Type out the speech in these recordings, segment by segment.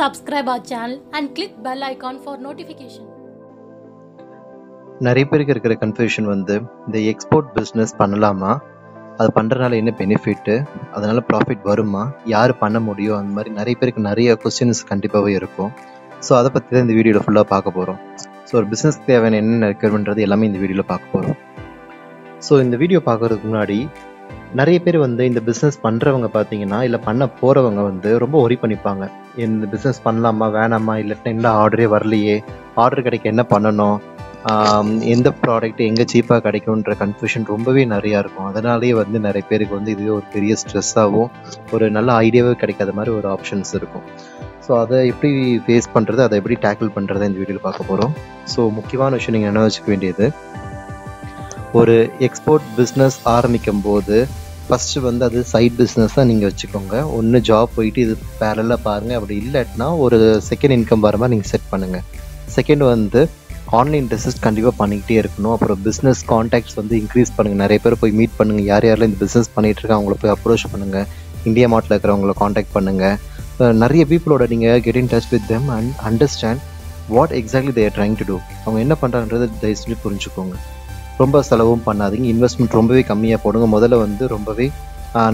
subscribe our channel and click bell icon for notification. நிறைய பேருக்கு இருக்கிற கன்ஃபியூஷன் வந்து இந்த எக்ஸ்போர்ட் பிஸ்னஸ் பண்ணலாமா? அது பண்ணுறதுனால என்ன பெனிஃபிட்டு அதனால் ப்ராஃபிட் வருமா? யார் பண்ண முடியும்? அந்த மாதிரி நிறைய பேருக்கு நிறைய கொஸ்டின்ஸ் கண்டிப்பாகவே இருக்கும். ஸோ அதை பற்றி தான் இந்த வீடியோவில் ஃபுல்லாக பார்க்க போகிறோம் ஸோ ஒரு பிஸ்னஸ்க்கு தேவையான என்னென்ன ரெக்யர்மெண்ட்றது எல்லாமே இந்த வீடியோவில் பார்க்க போகிறோம் ஸோ இந்த வீடியோ பார்க்குறதுக்கு முன்னாடி நிறைய பேர் வந்து இந்த பிஸ்னஸ் பண்ணுறவங்க பார்த்தீங்கன்னா இல்லை பண்ண போகிறவங்க வந்து ரொம்ப ஒரி பண்ணிப்பாங்க. இந்த பிஸ்னஸ் பண்ணலாமா வேணாமா இல்லை என்ன ஆர்டரே வரலையே ஆர்டர் கிடைக்க என்ன பண்ணணும் எந்த ப்ராடக்ட் எங்கே சீப்பாக கிடைக்கும்ன்ற கன்ஃபியூஷன் ரொம்பவே நிறையா இருக்கும். அதனாலேயே வந்து நிறைய பேருக்கு வந்து இது ஒரு பெரிய ஸ்ட்ரெஸ்ஸாகவும் ஒரு நல்ல ஐடியாவே கிடைக்காத மாதிரி ஒரு ஆப்ஷன்ஸ் இருக்கும். ஸோ அதை எப்படி ஃபேஸ் பண்ணுறது அதை எப்படி டேக்கிள் பண்ணுறதை இந்த வீடியோவில் பார்க்க போகிறோம் ஸோ முக்கியமான விஷயம் நீங்கள் என்ன வச்சுக்க வேண்டியது ஒரு எக்ஸ்போர்ட் பிஸ்னஸ் ஆரம்பிக்கும் போது ஃபஸ்ட்டு வந்து அது சைட் பிஸ்னஸாக நீங்கள் வச்சுக்கோங்க. ஒன்று ஜாப் போயிட்டு இது பேரலாக பாருங்கள் அப்படி இல்லாட்டினா ஒரு செகண்ட் இன்கம் வர மாதிரி நீங்கள் செட் பண்ணுங்கள் செகண்ட் வந்து ஆன்லைன் ரிசர்ச் கண்டிப்பாக பண்ணிக்கிட்டே இருக்கணும். அப்புறம் பிஸ்னஸ் காண்டாக்ட்ஸ் வந்து இன்க்ரீஸ் பண்ணுங்கள் நிறைய பேர் போய் மீட் பண்ணுங்கள் யார் யாரெல்லாம் இந்த பிஸ்னஸ் பண்ணிகிட்டு அவங்கள போய் அப்ரோச் பண்ணுங்கள் இந்தியா மாட்டில் இருக்கிறவங்கள காண்டாக்ட் பண்ணுங்கள் நிறைய பீப்புளோட நீங்கள் get in touch with them and understand what exactly they're trying to do அவங்க என்ன பண்ணுறாங்கன்றதை தயவு செஞ்சு புரிஞ்சுக்கோங்க. ரொம்ப செலவும் பண்ணாதீங்க. இன்வெஸ்ட்மெண்ட் ரொம்பவே கம்மியாக போடுங்க. முதல்ல வந்து ரொம்பவே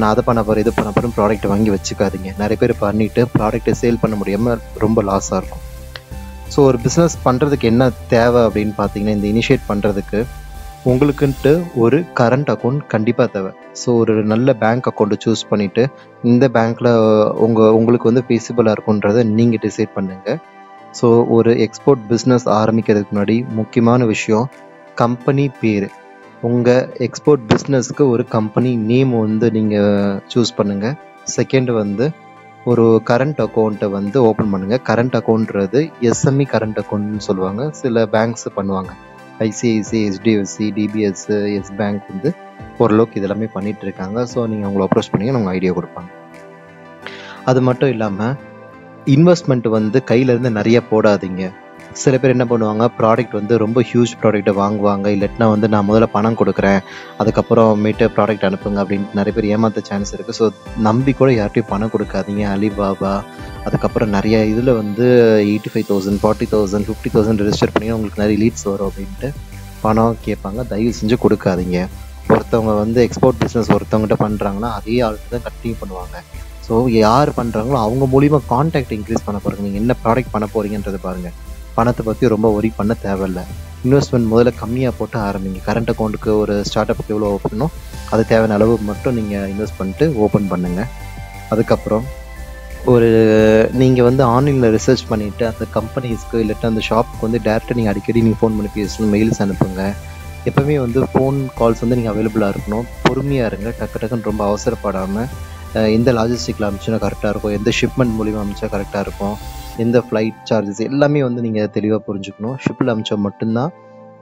நான் அதை பண்ண போகிறேன் இது பண்ண போகிறேன் ப்ராடக்ட் வாங்கி வச்சுக்காதீங்க. நிறைய பேர் பண்ணிவிட்டு ப்ராடக்ட்டை சேல் பண்ண முடியாமல் ரொம்ப லாஸாக இருக்கும். ஸோ ஒரு பிஸ்னஸ் பண்ணுறதுக்கு என்ன தேவை அப்படின்னு பார்த்தீங்கன்னா இந்த இனிஷியேட் பண்ணுறதுக்கு உங்களுக்குன்ட்டு ஒரு கரண்ட் அக்கௌண்ட் கண்டிப்பாக தேவை. ஸோ ஒரு நல்ல பேங்க் அக்கௌண்ட்டை சூஸ் பண்ணிவிட்டு இந்த பேங்க்கில் உங்கள் உங்களுக்கு வந்து ஃபீஸிபிளாக இருக்குன்றதை நீங்கள் டிசைட் பண்ணுங்கள் ஸோ ஒரு எக்ஸ்போர்ட் பிஸ்னஸ் ஆரம்பிக்கிறதுக்கு முன்னாடி முக்கியமான விஷயம் கம்பெனி பேர். உங்கள் எக்ஸ்போர்ட் பிஸ்னஸ்க்கு ஒரு கம்பெனி நேம் வந்து நீங்கள் சூஸ் பண்ணுங்கள் செகண்ட் வந்து ஒரு கரண்ட் அக்கௌண்ட்டை வந்து ஓப்பன் பண்ணுங்கள் கரண்ட் அக்கௌண்ட்றது எஸ்எம்இ கரண்ட் அக்கௌண்ட்னு சொல்லுவாங்க. சில பேங்க்ஸ் பண்ணுவாங்க. ICICI HDFC DBS Yes bank வந்து ஓரளவுக்கு இதெல்லாமே பண்ணிகிட்டு இருக்காங்க. ஸோ நீங்கள் அவங்கள அப்ரோச் பண்ணி அவங்க ஐடியா கொடுப்பாங்க. அது மட்டும் இல்லாமல் இன்வெஸ்ட்மெண்ட் வந்து கையிலேருந்து நிறைய போடாதீங்க. சில பேர் என்ன பண்ணுவாங்க ப்ராடக்ட் வந்து ரொம்ப ஹியூஜ் ப்ராடக்ட்டை வாங்குவாங்க. இல்லட்டினா வந்து நான் முதல்ல பணம் கொடுக்குறேன் அதுக்கப்புறம் மீட்டு ப்ராடக்ட் அனுப்புங்க அப்படின்ட்டு நிறைய பேர் ஏமாத்த சான்ஸ் இருக்குது ஸோ நம்பி கூட யார்ட்டையும் பணம் கொடுக்காதீங்க அலிபாபா அதுக்கப்புறம் நிறைய இதில் வந்து eighty five thousand forty thousand fifty thousand register பண்ணி உங்களுக்கு நிறைய லீட்ஸ் வரும் அப்படின்ட்டு பணம் கேட்பாங்க. தயவு செஞ்சு கொடுக்காதீங்க. ஒருத்தவங்க வந்து எக்ஸ்போர்ட் பிஸ்னஸ் ஒருத்தவங்ககிட்ட பண்ணுறாங்கன்னா அதே ஆள்கிட்ட தான் கண்டினியூ பண்ணுவாங்க. ஸோ யார் பண்ணுறாங்களோ அவங்க மூலிமா காண்டாக்ட் இன்க்ரீஸ் பண்ண பாருங்க நீங்கள் என்ன ப்ராடக்ட் பண்ண போறீங்கன்றதை பாருங்கள் பணத்தை பற்றி ரொம்ப ஒரி பண்ண தேவையில்ல. இன்வெஸ்ட்மெண்ட் முதல்ல கம்மியாக போட்டு ஆரம்பிங்க. கரண்ட் அக்கௌண்ட்டுக்கு ஒரு ஸ்டார்ட் அப்புக்கு எவ்வளோ ஓப்பனோ அது தேவையான அளவு மட்டும் நீங்கள் இன்வெஸ்ட் பண்ணிட்டு ஓப்பன் பண்ணுங்கள் அதுக்கப்புறம் ஒரு நீங்கள் வந்து ஆன்லைனில் ரிசர்ச் பண்ணிவிட்டு அந்த கம்பெனிஸ்க்கு இல்லாட்டி அந்த ஷாப்புக்கு வந்து டேரெக்டாக நீங்கள் அடிக்கடி நீங்கள் ஃபோன் பண்ணி பேசணும் மெயில்ஸ் அனுப்புங்க. எப்போவுமே வந்து ஃபோன் கால்ஸ் வந்து நீங்கள் அவைலபிளாக இருக்கணும். பொறுமையாக இருங்க. டக்கு டக்குன்னு ரொம்ப அவசரப்படாமல் எந்த லாஜிஸ்டிக்கில் அமிச்சுனா கரெக்டாக இருக்கும். எந்த ஷிப்மெண்ட் மூலிமா அமிச்சா கரெக்டாக இருக்கும். எந்த ஃப்ளைட் சார்ஜஸ் எல்லாமே வந்து நீங்கள் தெளிவாக புரிஞ்சுக்கணும். ஷிப்பில் அமிச்சா மட்டும்தான்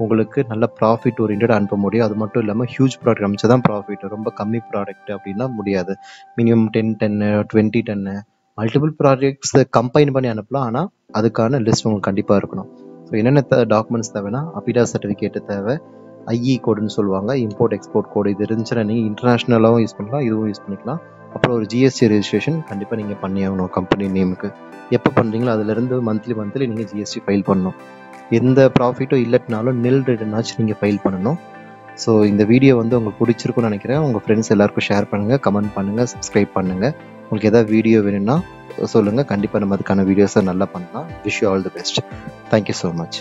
உங்களுக்கு நல்ல ப்ராஃபிட் ஓரியன்டாக அனுப்ப முடியும். அது மட்டும் இல்லாமல் ஹியூஜ் ப்ராடக்ட் அமிச்சா தான் ப்ராஃபிட் ரொம்ப கம்மி ப்ராடக்ட் அப்படின்னா முடியாது. மினிமம் டென் டென்னு டுவெண்ட்டி டென்னு மல்டிபிள் ப்ராஜெக்ட்ஸ் கம்பைன் பண்ணி அனுப்பலாம். ஆனால் அதுக்கான லிஸ்ட் உங்களுக்கு கண்டிப்பாக இருக்கணும். ஸோ என்னென்ன டாக்குமெண்ட்ஸ் தேவைன்னா அபிடா சர்டிஃபிகேட்டு தேவை. ஐஇ கோடுன்னு சொல்லுவாங்க. இம்போர்ட் எக்ஸ்போர்ட் கோடு இது இருந்துச்சுன்னா நீங்கள் இன்டர்நேஷ்னலாகவும் யூஸ் பண்ணலாம் இதுவும் யூஸ் பண்ணிக்கலாம். அப்புறம் ஒரு ஜிஎஸ்டி ரெஜிஸ்ட்ரேஷன் கண்டிப்பாக நீங்கள் பண்ணி ஆகணும் கம்பெனி நேமுக்கு எப்போ பண்ணுறீங்களோ அதுலேருந்து மந்த்லி மந்த்லி நீங்கள் ஜிஎஸ்டி ஃபைல் பண்ணணும். எந்த ப்ராஃபிட்டும் இல்லட்டினாலும் நெல் ரிட்டர்னாச்சும் நீங்கள் ஃபைல் பண்ணணும். ஸோ இந்த வீடியோ வந்து உங்களுக்கு பிடிச்சிருக்கும்னு நினைக்கிறேன். உங்கள் ஃப்ரெண்ட்ஸ் எல்லாருக்கும் ஷேர் பண்ணுங்கள் கமெண்ட் பண்ணுங்கள் சப்ஸ்கிரைப் பண்ணுங்கள் உங்களுக்கு எதாவது வீடியோ வேணும்னா சொல்லுங்கள் கண்டிப்பாக நம்ம அதுக்கான வீடியோஸை நல்லா பண்ணலாம். Wish you all the best thank you so much